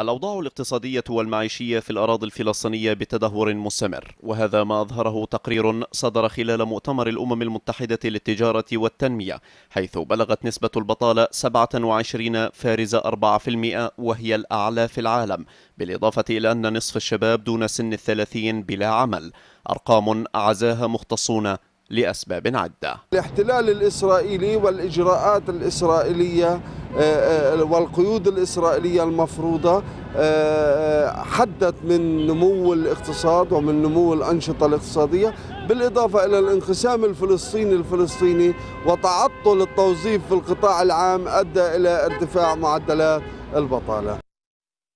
الأوضاع الاقتصادية والمعيشية في الأراضي الفلسطينية بتدهور مستمر وهذا ما أظهره تقرير صدر خلال مؤتمر الأمم المتحدة للتجارة والتنمية حيث بلغت نسبة البطالة 27 فارزة 4% وهي الأعلى في العالم بالإضافة إلى أن نصف الشباب دون سن الثلاثين بلا عمل. أرقام عزاها مختصون لأسباب عدة. الاحتلال الإسرائيلي والإجراءات الإسرائيلية والقيود الإسرائيلية المفروضة حدت من نمو الاقتصاد ومن نمو الأنشطة الاقتصادية بالإضافة إلى الانقسام الفلسطيني الفلسطيني وتعطل التوظيف في القطاع العام أدى إلى ارتفاع معدلات البطالة.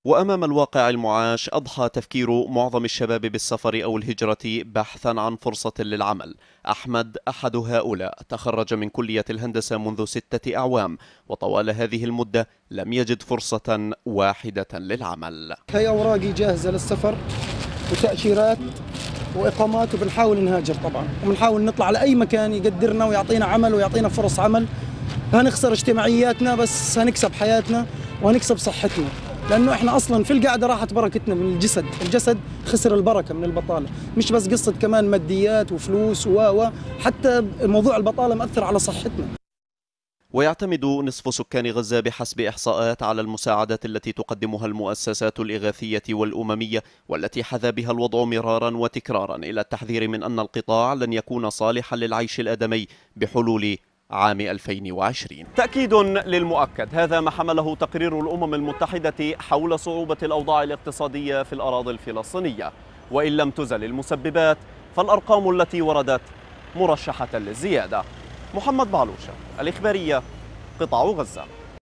وأمام الواقع المعاش أضحى تفكير معظم الشباب بالسفر أو الهجرة بحثا عن فرصة للعمل. أحمد أحد هؤلاء تخرج من كلية الهندسة منذ ستة أعوام وطوال هذه المدة لم يجد فرصة واحدة للعمل. هي أوراقي جاهزة للسفر وتأشيرات وإقامات وبنحاول نهاجر طبعا. وبنحاول نطلع على أي مكان يقدرنا ويعطينا عمل ويعطينا فرص عمل. هنخسر اجتماعياتنا بس هنكسب حياتنا وهنكسب صحتنا. لأنه إحنا أصلا في القعده راحت بركتنا من الجسد، الجسد خسر البركة من البطالة، مش بس قصة كمان ماديات وفلوس و حتى موضوع البطالة مأثر على صحتنا. ويعتمد نصف سكان غزة بحسب إحصاءات على المساعدات التي تقدمها المؤسسات الإغاثية والأممية والتي حذا بها الوضع مرارا وتكرارا إلى التحذير من أن القطاع لن يكون صالحا للعيش الأدمي بحلول عام 2020 تأكيد للمؤكد هذا ما حمله تقرير الأمم المتحدة حول صعوبة الأوضاع الاقتصادية في الأراضي الفلسطينية. وإن لم تزل المسببات فالأرقام التي وردت مرشحة للزيادة. محمد بعلوشة الإخبارية قطاع غزة.